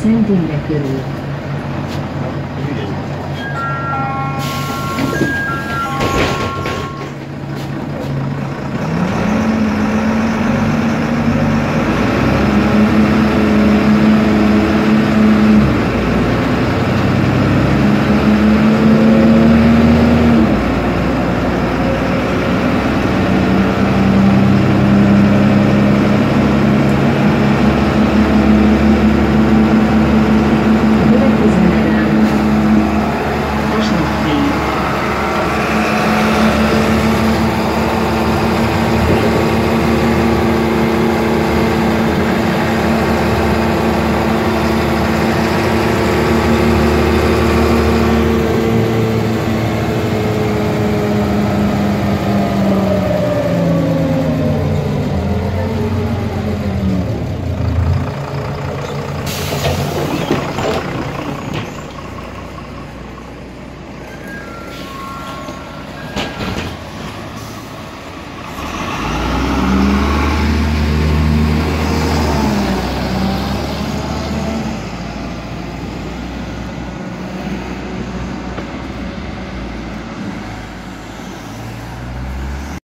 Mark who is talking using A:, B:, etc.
A: sending a hero